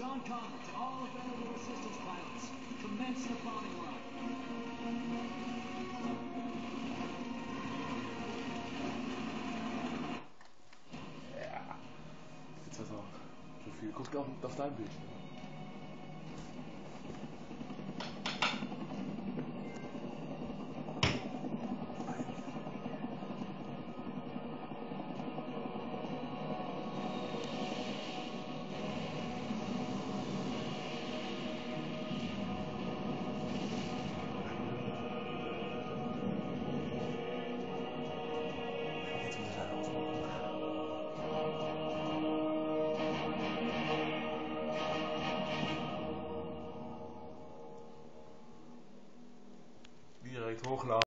John Connor to all available assistance pilots. Commence the bombing run. Ja. Jetzt hast du auch so viel. Guck auf, auf dein Bild. direct hochgeladen.